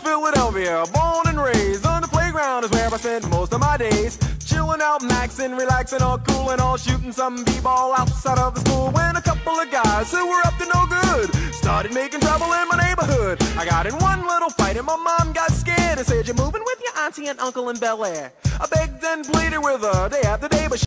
Philadelphia, born and raised on the playground is where I spent most of my days. Chilling out, maxing, relaxing, all cool and all shooting some b-ball outside of the school. When a couple of guys who were up to no good started making trouble in my neighborhood. I got in one little fight and my mom got scared and said, "You're moving with your auntie and uncle in Bel Air." I begged and pleaded with her day after day, but she